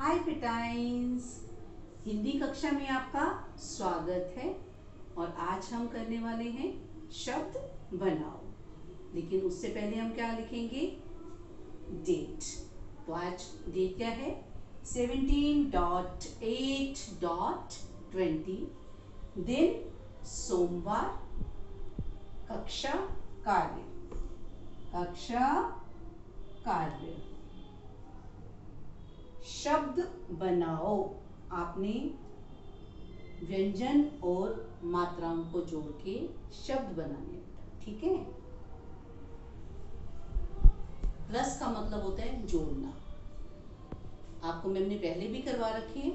हाय पिटाइंस हिंदी कक्षा में आपका स्वागत है और आज हम करने वाले हैं शब्द बनाओ। लेकिन उससे पहले हम क्या लिखेंगे? डेट तो आज डेट क्या है? Seventeen dot eight dot twenty दिन, सोमवार, कक्षा, कार्य। कक्षा, कार्य। शब्द बनाओ। आपने व्यंजन और मात्राओं को जोड़ के शब्द बनाने ठीक है? प्लस का मतलब होता है जोड़ना। आपको मैम ने पहले भी करवा रखी है,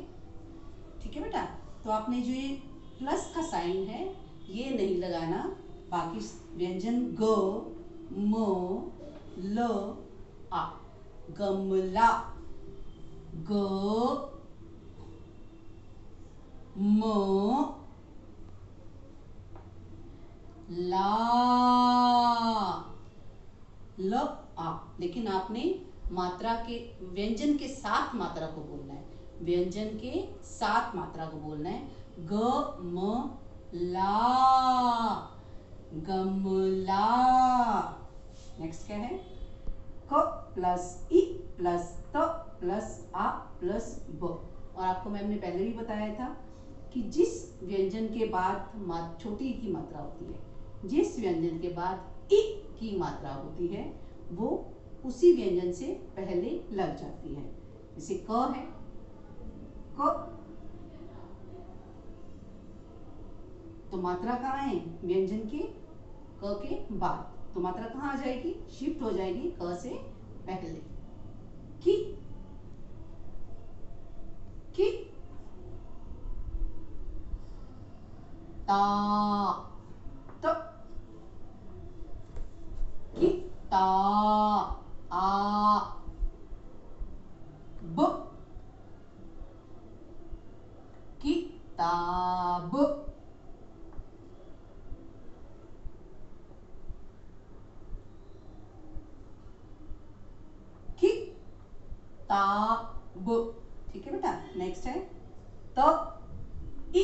ठीक है बेटा? तो आपने जो ये प्लस का साइन है, ये नहीं लगाना। बाकी व्यंजन ग, म, ल, आ, गमला। ग, म, ला, ल लेकिन आपने मात्रा के, व्यंजन के साथ मात्रा को बोलना है। व्यंजन के साथ मात्रा को बोलना है। ग, म, ला, गमला। नेक्स्ट क्या है? क प्लस ई प्लस प्लस आ प्लस ब। और आपको मैम ने पहले भी बताया था कि जिस व्यंजन के बाद छोटी की मात्रा होती है, जिस व्यंजन के बाद इ की मात्रा होती है, वो उसी व्यंजन से पहले लग जाती है। जैसे क है, क। तो मात्रा कहाँ है? व्यंजन के, क के बाद। तो मात्रा कहाँ आ जाएगी? शिफ्ट हो जाएगी क से पहले। की ता तो की ता आ ब किताब ठीक है बेटा नेक्स्ट है त इ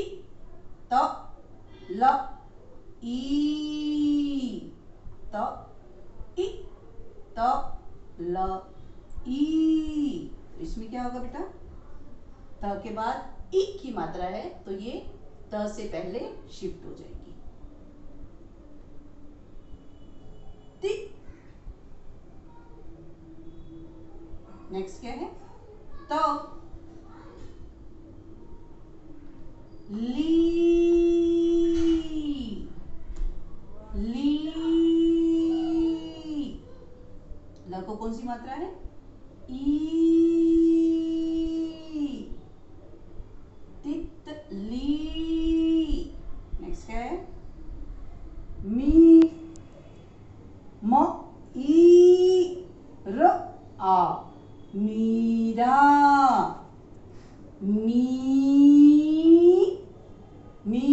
त ल, ई, त, इ, त, ल, ई। इसमें क्या होगा बेटा? त के बाद इ की मात्रा है तो ये त से पहले शिफ्ट हो जाएगी। नेक्स्ट क्या है? तो। ली ल को कौन सी मात्रा है? ई। तितली। नेक्स्ट क्या है? मी। म। ई। र। आ। मीरा। मी। मी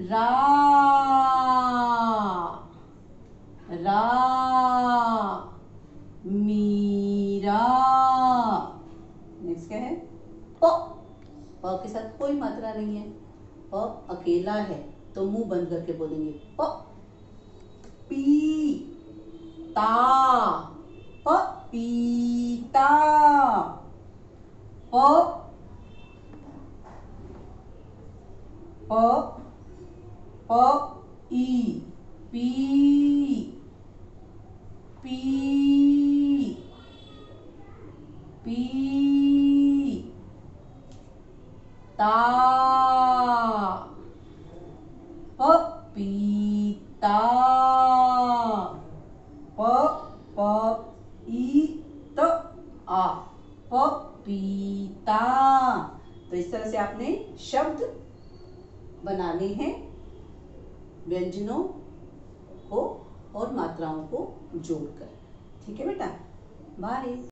रा रा मीरा नेक्स्ट क्या है प प के साथ कोई मात्रा नहीं है। प अकेला है तो मुँह बंद करके बोलेंगे प पी, ता प पीता प प प ई पी पी ता प पीता। प त आ। प पीता। तो इस तरह से आपने शब्द बनाने हैं, व्यंजनों को और मात्राओं को जोड़कर। ठीक है बेटा? बाय